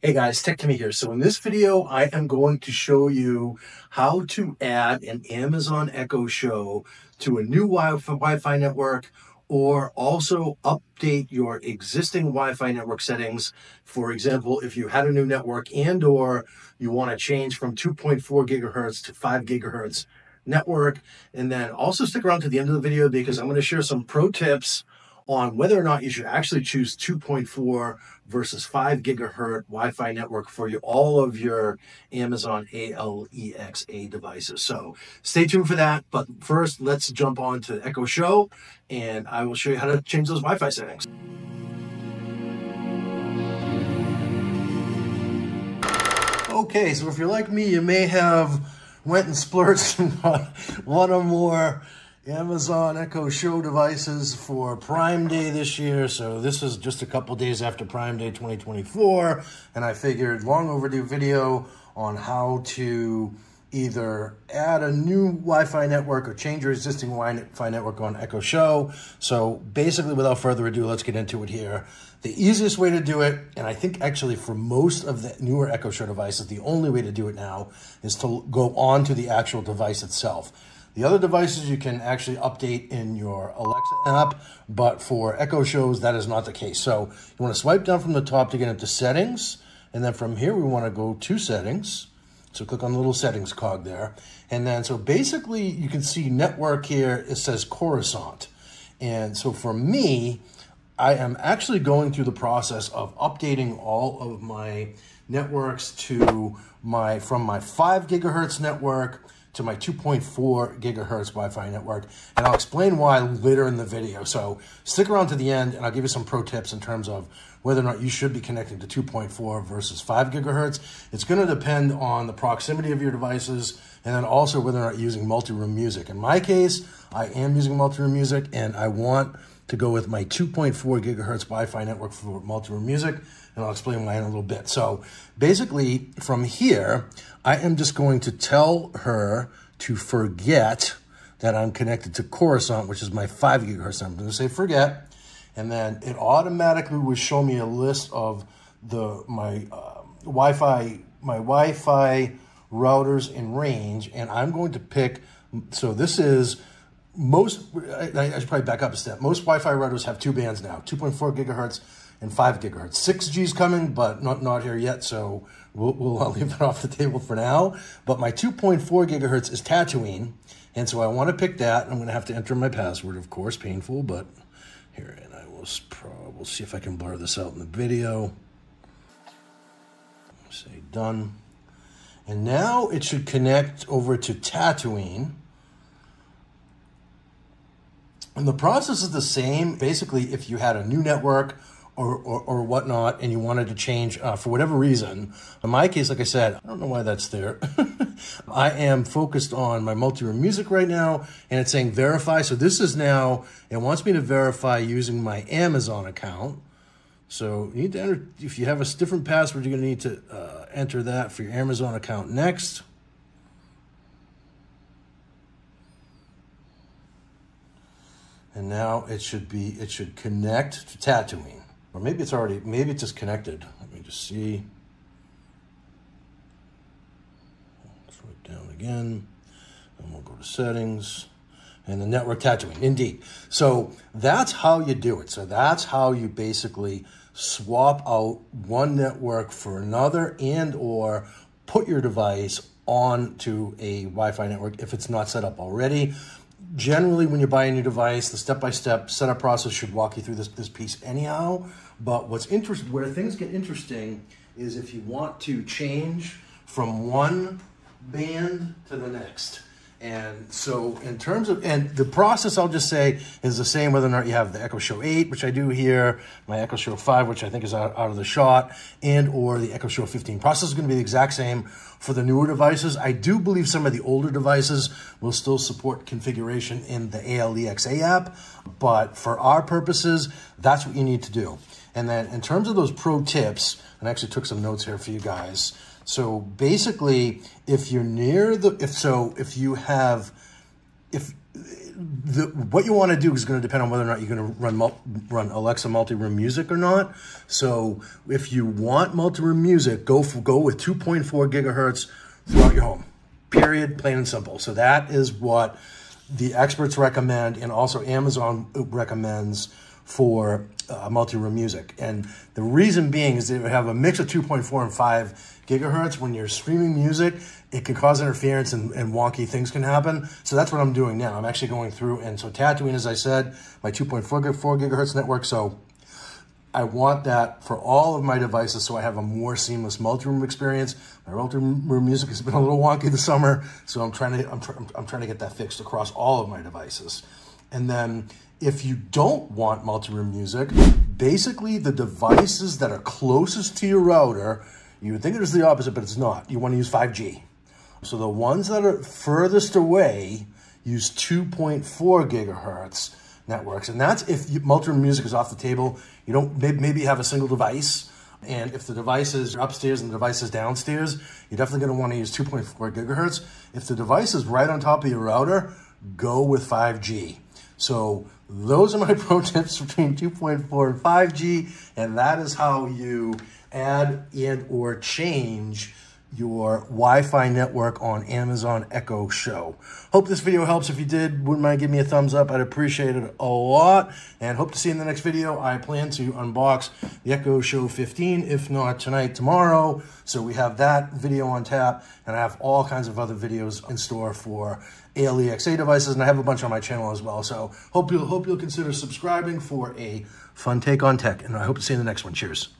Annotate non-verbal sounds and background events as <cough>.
Hey guys, TecTimmy here. So in this video, I am going to show you how to add an Amazon Echo Show to a new Wi-Fi network or also update your existing Wi-Fi network settings. For example, if you had a new network and or you want to change from 2.4 gigahertz to 5 gigahertz network. And then also stick around to the end of the video because I'm going to share some pro tips on whether or not you should actually choose 2.4 versus 5 gigahertz Wi-Fi network for you, all of your Amazon ALEXA devices. So stay tuned for that. But first, let's jump on to Echo Show, and I will show you how to change those Wi-Fi settings. Okay, so if you're like me, you may have went and splurged <laughs> on one or more Amazon Echo Show devices for Prime Day this year. So this is just a couple days after Prime Day 2024. And I figured long overdue video on how to either add a new Wi-Fi network or change your existing Wi-Fi network on Echo Show. So basically, without further ado, let's get into it here. The easiest way to do it, and I think actually for most of the newer Echo Show devices, the only way to do it now is to go on to the actual device itself. The other devices you can actually update in your Alexa app, but for Echo shows, that is not the case. So you want to swipe down from the top to get into settings. And then from here, we want to go to settings. So click on the little settings cog there. And then, so basically you can see network here, it says Coruscant. And so for me, I am actually going through the process of updating all of my networks to my, from my five gigahertz network to my 2.4 gigahertz Wi-Fi network, and I'll explain why later in the video. So stick around to the end, and I'll give you some pro tips in terms of whether or not you should be connecting to 2.4 versus 5 gigahertz. It's going to depend on the proximity of your devices, and then also whether or not you're using multi-room music. In my case, I am using multi-room music, and I want to go with my 2.4 gigahertz Wi-Fi network for multi-room music, and I'll explain why in a little bit. So basically, from here, I am just going to tell her to forget that I'm connected to Coruscant, which is my 5 gigahertz. I'm going to say forget, and then it automatically will show me a list of the my uh, Wi-Fi my Wi-Fi routers in range, and I'm going to pick. So this is most, I, I should probably back up a step. Most Wi-Fi routers have two bands now, 2.4 gigahertz and 5 gigahertz. 6G is coming, but not, not here yet, so we'll, we'll I'll <laughs> leave that off the table for now. But my 2.4 gigahertz is Tatooine, and so I want to pick that. I'm going to have to enter my password, of course, painful, but here, and I will we'll see if I can blur this out in the video. Say done. And now it should connect over to Tatooine. And the process is the same. Basically, if you had a new network or, or, or whatnot and you wanted to change uh, for whatever reason, in my case, like I said, I don't know why that's there. <laughs> I am focused on my multi-room music right now and it's saying verify. So this is now, it wants me to verify using my Amazon account. So you need to enter, if you have a different password, you're to need to uh, enter that for your Amazon account next. And now it should be, it should connect to Tatooine. Or maybe it's already, maybe it's just connected. Let me just see. Let's down again. And we'll go to settings and the network Tatooine. Indeed. So that's how you do it. So that's how you basically swap out one network for another and or put your device onto a Wi-Fi network if it's not set up already generally when you buy a new device, the step-by-step setup process should walk you through this, this piece anyhow. But what's interesting, where things get interesting is if you want to change from one band to the next. And so in terms of, and the process I'll just say is the same whether or not you have the Echo Show 8, which I do here, my Echo Show 5, which I think is out, out of the shot, and or the Echo Show 15. Process is going to be the exact same for the newer devices. I do believe some of the older devices will still support configuration in the ALEXA app, but for our purposes, that's what you need to do. And then in terms of those pro tips, and I actually took some notes here for you guys, so basically, if you're near the, if so, if you have, if the, what you want to do is going to depend on whether or not you're going to run run Alexa multi-room music or not. So if you want multi-room music, go for, go with 2.4 gigahertz throughout your home. Period. Plain and simple. So that is what the experts recommend, and also Amazon recommends for uh, multi-room music. And the reason being is they have a mix of 2.4 and 5 gigahertz. When you're streaming music, it can cause interference and, and, wonky things can happen. So that's what I'm doing now. I'm actually going through, and so Tatooine, as I said, my 2.4 gigahertz network. So I want that for all of my devices so I have a more seamless multi-room experience. My multi-room music has been a little wonky this summer, so I'm trying to I'm, tr I'm trying to get that fixed across all of my devices. And then if you don't want multi-room music, basically the devices that are closest to your router, you would think it is the opposite, but it's not. You want to use 5G. So the ones that are furthest away use 2.4 gigahertz networks. And that's if multi-room music is off the table. You don't maybe have a single device. And if the device is upstairs and the device is downstairs, you're definitely going to want to use 2.4 gigahertz. If the device is right on top of your router, go with 5G. So those are my <laughs> pro tips between 2.4 and 5G, and that is how you add and or change your Wi-Fi network on Amazon Echo Show. Hope this video helps. If you did, wouldn't mind giving me a thumbs up. I'd appreciate it a lot. And hope to see you in the next video. I plan to unbox the Echo Show 15, if not tonight, tomorrow. So we have that video on tap, and I have all kinds of other videos in store for ALEXA devices, and I have a bunch on my channel as well. So hope you'll, hope you'll consider subscribing for a fun take on tech, and I hope to see you in the next one. Cheers.